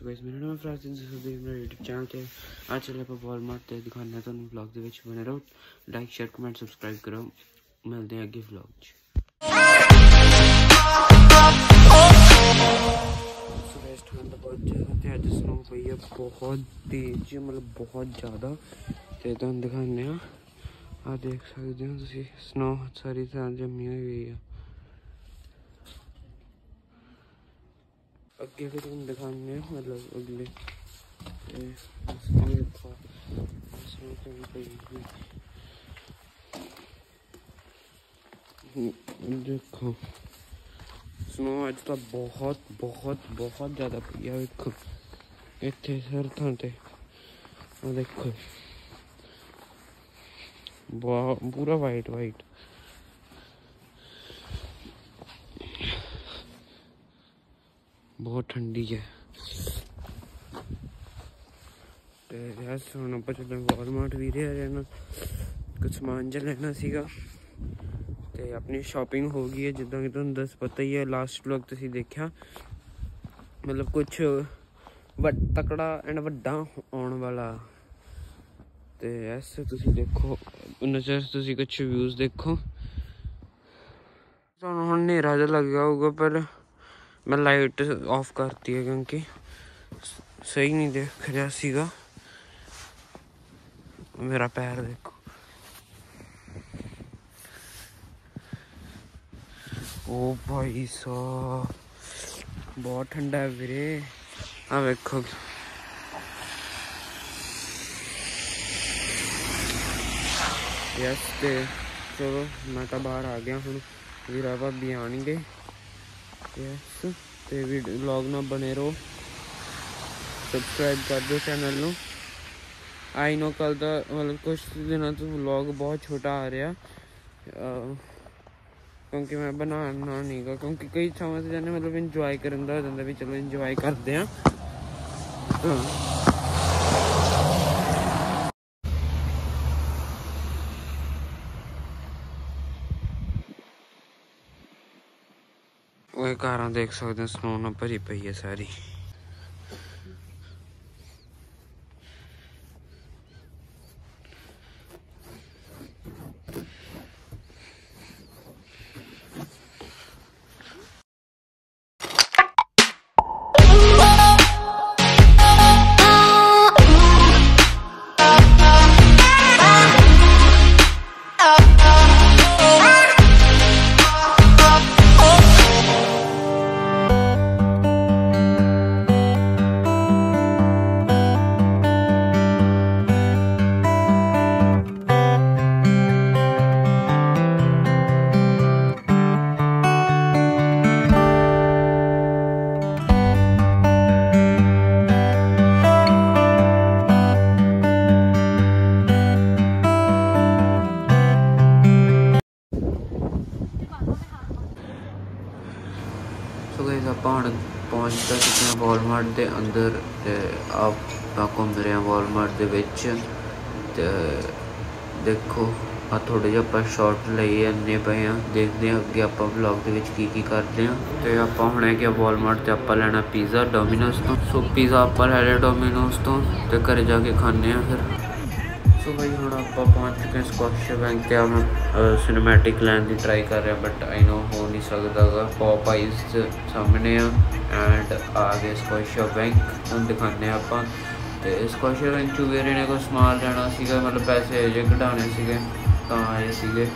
So guys ਮੇਰਾ ਨਾਮ ਫਰਾਜ਼ ਸਿੰਘ ਸੁਦੀਪ ਮੇਰਾ YouTube ਚੈਨਲ ਤੇ ਅੱਜ ਚੱਲੇ ਆਪਾਂ ਵਾਲਮਾਰਟ ਤੇ ਦਿਖਾਉਂਦੇ ਹਾਂ ਤੁਹਾਨੂੰ ਵਲੌਗ ਦੇ ਵਿੱਚ ਬਣੇ ਰਹੋ ਲਾਈਕ ਸ਼ੇਅਰ ਕਮੈਂਟ ਸਬਸਕ੍ਰਾਈਬ ਕਰੋ ਮਿਲਦੇ ਹਾਂ ਅੱਗੇ ਵਲੌਗ 'ਚ ਸੋ ਗਾਇਸ ਠੰਡ ਬਹੁਤ ਜ਼ਿਆਦਾ ਤੇ ਅੱਜ ਸਨੋ ਪਈ ਹੈ ਬਹੁਤ ਤੇਜ਼ ਮਤਲਬ ਬਹੁਤ ਜ਼ਿਆਦਾ ਤੇ ਤੁਹਾਨੂੰ ਦਿਖਾਉਂਦੇ ਹਾਂ ਆ ਦੇਖ ਸਕਦੇ ਹੋ ਤੁਸੀਂ ਸਨੋ ਸਾਰੀ ਤਰ੍ਹਾਂ ਜੰਮੀ ਹੋਈ ਹੈ ਅੱਗੇ ਫਿਰ ਤੁਹਾਨੂੰ ਦਿਖਾਉਂਦੇ ਹਾਂ ਮਤਲਬ ਅਗਲੇ ਤੇ ਸਨੋ ਦੇਖੋ ਸਨੋ ਕਿੰਨੀ ਪਈ ਹੋਈ ਹੈ। ਦੇਖੋ ਸਨੋ ਅੱਜ ਤਾਂ ਬਹੁਤ ਬਹੁਤ ਬਹੁਤ ਜ਼ਿਆਦਾ ਪਈ ਆ ਵੇਖੋ ਇੱਥੇ ਹਰ ਥਾਂ ਤੇ ਆ ਦੇਖੋ ਬਹੁਤ ਠੰਡੀ ਹੈ। ਤੇ ਯਾਰ, ਹੁਣ ਆਪਾਂ ਚੱਲੇ ਵਾਲਮਾਰਟ ਵੀ ਰਿਹਾ ਰਹਿਣਾ ਕੁਝ ਸਮਾਨ ਜਿਹਾ ਲੈਣਾ ਸੀਗਾ। ਤੇ ਆਪਣੀ ਸ਼ਾਪਿੰਗ ਹੋ ਗਈ ਹੈ, ਜਿੱਦਾਂ ਕਿ ਤੁਹਾਨੂੰ ਦੱਸ ਪਤਾ ਹੀ ਹੈ ਲਾਸਟ ਵਲੌਗ ਤੁਸੀਂ ਦੇਖਿਆ। ਮਤਲਬ ਕੁਝ ਵੱਡ ਤਕੜਾ ਐਂਡ ਵੱਡਾ ਆਉਣ ਵਾਲਾ। ਤੇ ਐਸ ਤੁਸੀਂ ਦੇਖੋ, ਨਜ਼ਰ ਤੁਸੀਂ ਕੁਝ ਵਿਊਜ਼ ਦੇਖੋ। ਤੁਹਾਨੂੰ ਹੁਣ ਹਨੇਰਾ ਜਿਹਾ ਲੱਗਿਆ ਹੋਊਗਾ, ਪਰ ਮੈਂ ਲਾਈਟ ਆਫ ਕਰਤੀ ਹੈ ਕਿਉਂਕਿ ਸਹੀ ਨਹੀਂ ਦੇਖ ਰਿਹਾ ਸੀਗਾ। ਮੇਰਾ ਪੈਰ ਦੇਖੋ। ਓ ਭਾਈ ਸਾਹਿਬ ਬਹੁਤ ਠੰਡਾ ਹੈ ਵੀਰੇ। ਆ ਵੇਖੋ। ਯਸ ਤੇ ਚਲੋ, ਮੈਂ ਤਾਂ ਬਾਹਰ ਆ ਗਿਆ ਹੁਣ। ਵੀਰਾ ਭਾਬੀ ਆਣਗੇ ਯਸ ਤੇ ਵੀ ਵਲੌਗ ਨਾਲ ਬਣੇ ਰਹੋ। ਸਬਸਕ੍ਰਾਈਬ ਕਰ ਦਿਓ ਚੈਨਲ ਨੂੰ। ਆਈ ਨੋ ਕੱਲ ਦਾ ਮਤਲਬ ਕੁਝ ਦਿਨਾਂ ਤੋਂ ਵਲੌਗ ਬਹੁਤ ਛੋਟਾ ਆ ਰਿਹਾ। ਕਿਉਂਕਿ ਮੈਂ ਬਣਾਉਣਾ ਨਹੀਂਗਾ ਕਿਉਂਕਿ ਕਈ ਥਾਵਾਂ ਤੇ ਜਾਂਦੇ ਮਤਲਬ ਇੰਜੋਏ ਕਰਨ ਦਾ ਹੋ ਜਾਂਦਾ ਵੀ ਚਲੋ ਇੰਜੋਏ ਕਰਦੇ ਆ। ਉਹ ਕਾਰਾਂ ਦੇਖ ਸਕਦੇ ਹੋ ਸਨੋ ਭਰੀ ਪਈ ਹੈ ਸਾਰੀ। ਪਹੁੰਚਦਾ ਪਹੁੰਚ ਚੁੱਕੇ ਹਾਂ ਵਾਲਮਾਰਟ ਦੇ ਅੰਦਰ ਤੇ ਆਪਾਂ ਘੁੰਮ ਰਹੇ ਹਾਂ ਵਾਲਮਾਰਟ ਦੇ ਵਿੱਚ ਤੇ ਦੇਖੋ ਆ ਥੋੜੇ ਜਿਹਾ ਆਪਾਂ ਸ਼ਾਰਟ ਲਈ ਇੰਨੇ ਪਏ ਆ ਦੇਖਦੇ ਹਾਂ ਅੱਗੇ ਆਪਾਂ ਵਲੌਗ ਦੇ ਵਿੱਚ ਕੀ ਕੀ ਕਰਦੇ ਹਾਂ। ਤੇ ਆਪਾਂ ਹੁਣ ਹੈ ਕਿ ਵਾਲਮਾਰਟ ਤੇ ਆਪਾਂ ਲੈਣਾ ਪੀਜ਼ਾ ਡੋਮਿਨੋਸ ਤੋਂ। ਸੋ ਪੀਜ਼ਾ ਆਪਾਂ ਲੈ ਲਿਆ ਡੋਮਿਨੋਸ ਤੋਂ ਤੇ ਘਰੇ ਜਾ ਕੇ ਖਾਣੇ ਆ ਫਿਰ। ਸੋ ਭਾਈ ਹੁਣ ਆਪਾਂ ਪਹੁੰਚ ਚੁੱਕੇ ਹਾਂ ਸਕੋਸ਼ੀਆ ਬੈਂਕ ਤੇ। ਆ ਮੈਂ ਸਿਨੇਮੈਟਿਕ ਲੈਣ ਦੀ ਟਰਾਈ ਕਰ ਰਿਹਾ ਬਟ ਆਈ ਨੋ ਹੋ ਨਹੀਂ ਸਕਦਾਗਾ। ਪੌਪ ਆਈਜ਼ ਸਾਹਮਣੇ ਆ। ਐਂਡ ਆ ਗਏ ਸਕੋਸ਼ੀਆ ਬੈਂਕ ਹੁਣ ਦਿਖਾਉਂਦੇ ਹਾਂ ਆਪਾਂ। ਤੇ ਸਕੋਸ਼ੀਆ ਬੈਂਕ ਚੋਂ ਨੇ ਕੋਈ ਸਮਾਨ ਲੈਣਾ ਸੀਗਾ, ਮਤਲਬ ਪੈਸੇ ਜੇ ਕਢਾਉਣੇ ਸੀਗੇ, ਤਾਂ ਆਏ ਸੀਗੇ।